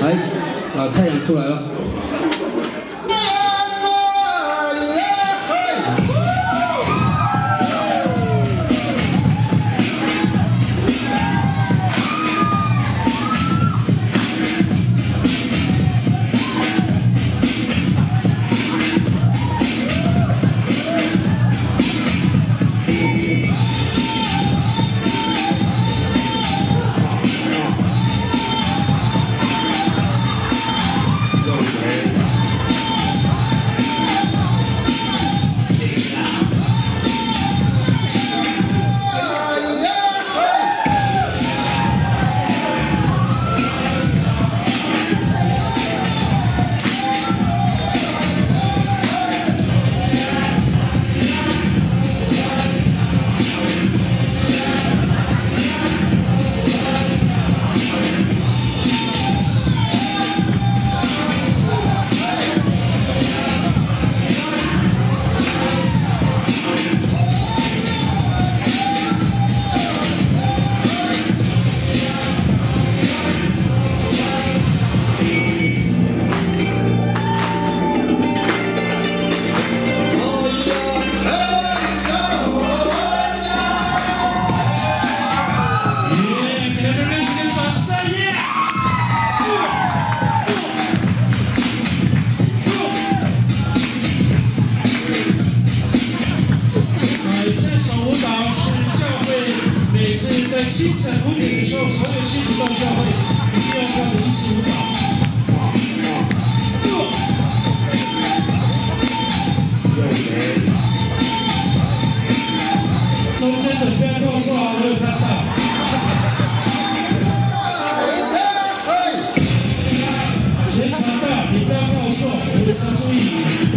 来，啊，太阳出来了。在清晨五点的时候，所有信徒到教会，一定要跟我们一起舞蹈。中间的不要跳错啊，没有看到。全场的，你不要跳错，我们掌注意。